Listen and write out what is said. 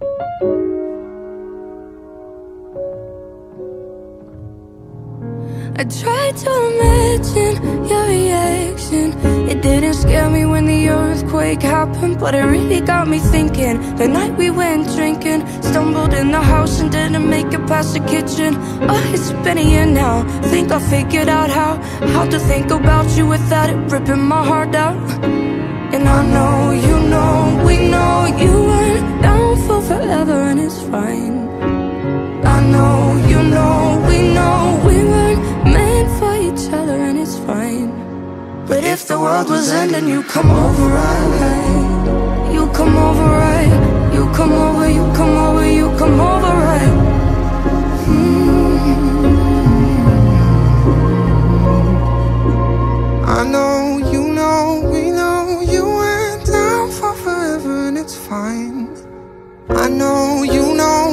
I tried to imagine your reaction. It didn't scare me when the earthquake happened But it really got me thinking. The night we went drinking Stumbled in the house and didn't make it past the kitchen. Oh, it's been a year now. Think I figured out how How to think about you without it ripping my heart out. And I know, But if the world was ending, you come over right. You come over right. You come over, you come over, you come over right. Mm. I know, you know, we know you went down for forever and it's fine. I know you know